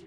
you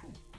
Boom, boom.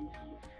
Thank you.